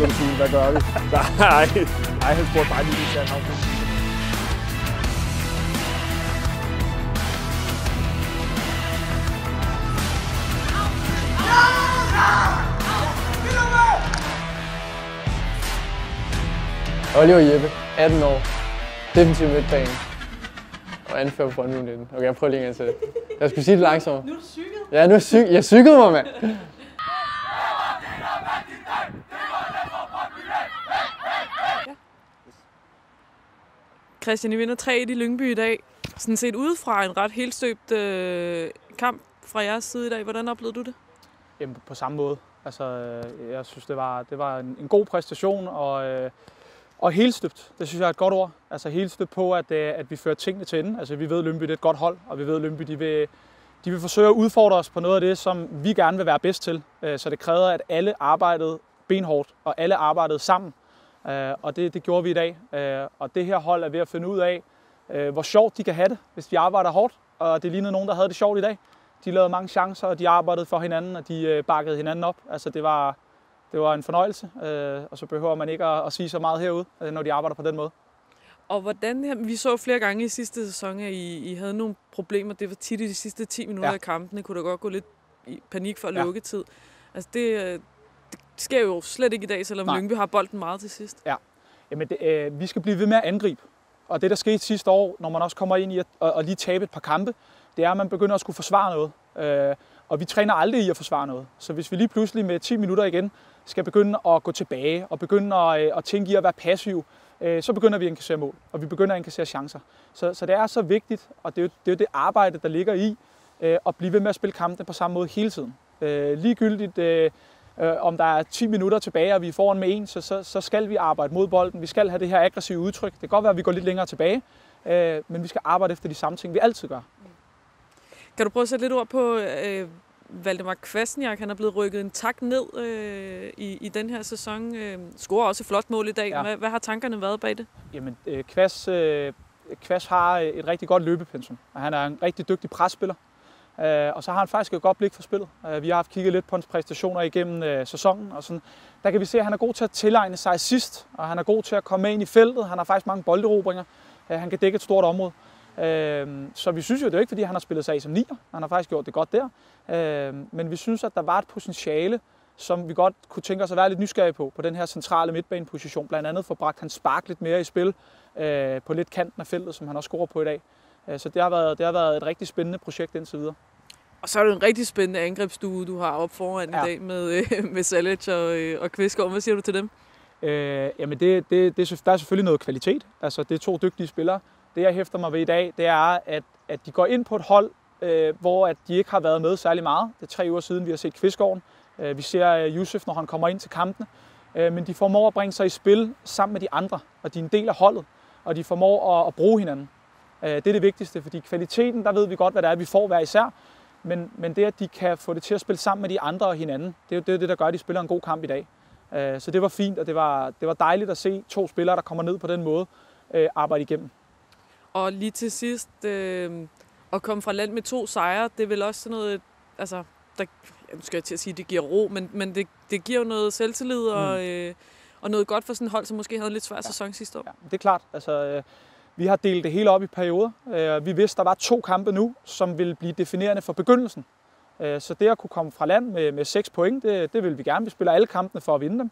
Lundin, hvad gør vi? Nej, nej, han spurgte bare lige til Sandhavn. Oliver Jeppe, 18 år, defensiv midtbane og anfører på Brøndby 19. Okay, jeg prøver lige en gang til. Jeg skulle sige det langsommere. Nu er du cyklet. Ja, nu er syg. Jeg cyklede mig, mand. Christian, I vinder 3 i Lyngby i dag. Sådan set udefra en ret helt støbt øh, kamp fra jeres side i dag. Hvordan oplevede du det? Jamen, på samme måde. Altså, øh, jeg synes, det var, det var en, en god præstation, og, øh, og helt støbt. Det synes jeg er et godt ord. Altså helt støbt på, at, øh, at vi fører tingene til ende. Altså, vi ved, at Lønby det er et godt hold, og vi ved, at Lønby de vil, de vil forsøge at udfordre os på noget af det, som vi gerne vil være bedst til. Øh, så det kræver, at alle arbejdede benhårdt, og alle arbejdede sammen. Øh, Og det, det gjorde vi i dag. Øh, Og det her hold er ved at finde ud af, øh, hvor sjovt de kan have det, hvis de arbejder hårdt. Og det lignede nogen, der havde det sjovt i dag. De lavede mange chancer, og de arbejdede for hinanden, og de øh, bakkede hinanden op. Altså det var, det var en fornøjelse, øh, og så behøver man ikke at, at sige så meget herude, øh, når de arbejder på den måde. Og hvordan, vi så flere gange i sidste sæson, at I, I havde nogle problemer. Det var tit i de sidste 10 minutter Ja. af kampene. Kunne der godt gå lidt i panik for Ja. lukketid. Altså det, øh, det sker jo slet ikke i dag, selvom Nej. Lyngby har bolden meget til sidst. Jamen, det, øh, vi skal blive ved med at angribe. Og det, der skete sidste år, når man også kommer ind i at, at, at lige tabe et par kampe, det er, at man begynder at skulle forsvare noget. Øh, og vi træner aldrig i at forsvare noget. Så hvis vi lige pludselig med 10 minutter igen skal begynde at gå tilbage og begynde at, øh, at tænke i at være passiv, øh, så begynder vi at indkassere mål, og vi begynder at indkassere chancer. Så, så det er så vigtigt, og det er jo det, er jo det arbejde, der ligger i, øh, at blive ved med at spille kampene på samme måde hele tiden. Øh, ligegyldigt, øh, øh, om der er 10 minutter tilbage, og vi er foran med en, så, så, så skal vi arbejde mod bolden. Vi skal have det her aggressive udtryk. Det kan godt være, at vi går lidt længere tilbage, øh, men vi skal arbejde efter de samme ting, vi altid gør. Kan du prøve at sætte lidt ord på øh, Valdemar Kvasniak? Han er blevet rykket en tak ned øh, i, i den her sæson. Øh, scorer også et flot mål i dag. Ja. Hvad, hvad har tankerne været bag det? Jamen, øh, Kvas, øh, Kvas har et rigtig godt løbepensum, og han er en rigtig dygtig presspiller. Øh, og så har han faktisk et godt blik for spillet. Øh, vi har haft kigget lidt på hans præstationer igennem øh, sæsonen, og sådan, der kan vi se, at han er god til at tilegne sig sidst, og han er god til at komme med ind i feltet. Han har faktisk mange bolderobringer. Øh, han kan dække et stort område. Øh, så vi synes jo, det er ikke, fordi han har spillet sig af som nier. Han har faktisk gjort det godt der. Øh, men vi synes, at der var et potentiale, som vi godt kunne tænke os at være lidt nysgerrige på, på den her centrale midtbaneposition. Blandt andet for bragt han spark lidt mere i spil øh, på lidt kanten af feltet, som han også scorer på i dag. Øh, så det har, været, det har været et rigtig spændende projekt indtil videre. Og så er det en rigtig spændende angrebsstue, du har op foran ja. I dag med, øh, med Salic og, øh, og Kvistgaard. Hvad siger du til dem? Øh, jamen det, det, det, er der er selvfølgelig noget kvalitet. Altså det er to dygtige spillere. Det jeg hæfter mig ved i dag, det er, at, at de går ind på et hold, øh, hvor at de ikke har været med særlig meget. Det er tre uger siden, vi har set Kvistgården. Øh, vi ser øh, Yusuf, når han kommer ind til kampene. Øh, men de formår at bringe sig i spil sammen med de andre, og de er en del af holdet. Og de formår at, at bruge hinanden. Øh, det er det vigtigste, fordi kvaliteten, der ved vi godt, hvad det er, vi får hver især. Men, men det, at de kan få det til at spille sammen med de andre og hinanden, det er jo det, er det der gør, at de spiller en god kamp i dag. Øh, Så det var fint, og det var, det var dejligt at se to spillere, der kommer ned på den måde, øh, arbejde igennem. Og lige til sidst, øh, at komme fra land med to sejre, det er vel også sådan noget, altså, der, nu skal jeg til at sige, det giver ro, men, men det, det giver jo noget selvtillid og, øh, og noget godt for sådan et hold, som måske havde en lidt svær ja. sæson sidste år. Ja, det er klart. Altså, øh, vi har delt det hele op i perioder. Øh, Vi vidste, der var to kampe nu, som ville blive definerende for begyndelsen. Øh, Så det at kunne komme fra land med, med 6 point, det, det vil vi gerne. Vi spiller alle kampene for at vinde dem.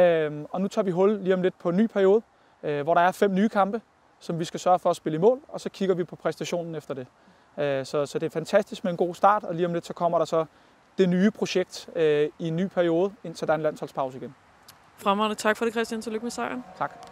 Øh, Og nu tager vi hul lige om lidt på en ny periode, hvor der er fem nye kampe, som vi skal sørge for at spille i mål, og så kigger vi på præstationen efter det. Så, så det er fantastisk med en god start, og lige om lidt så kommer der så det nye projekt øh, i en ny periode, indtil der er en landsholdspause igen. Fremragende. Tak for det, Christian. Tillykke med sejren. Tak.